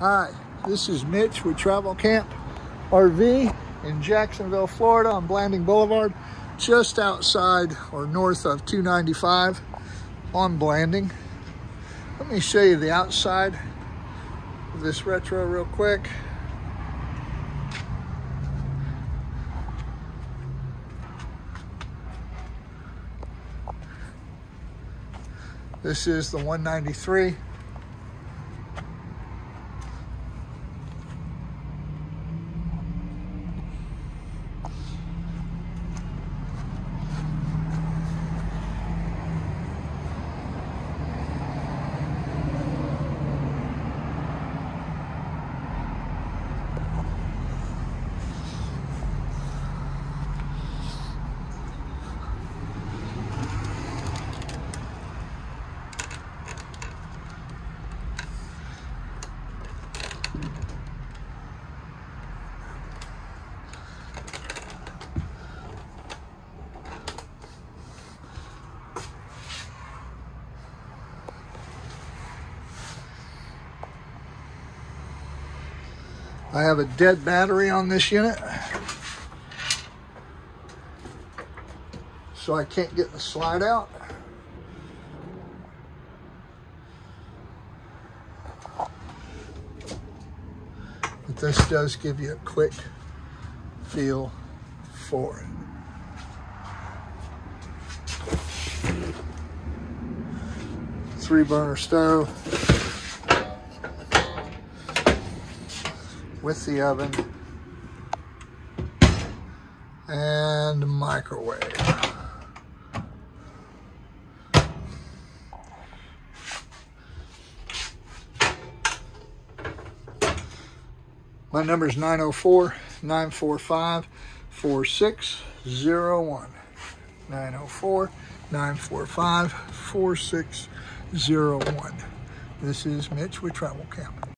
Hi, this is Mitch with Travel Camp RV in Jacksonville, Florida on Blanding Boulevard, just outside or north of 295 on Blanding. Let me show you the outside of this retro real quick. This is the 193. I have a dead battery on this unit. So I can't get the slide out. But this does give you a quick feel for it. Three burner stove. With the oven and microwave. My number is 904 945 4601. 904 945 4601. This is Mitch with Travel Camp.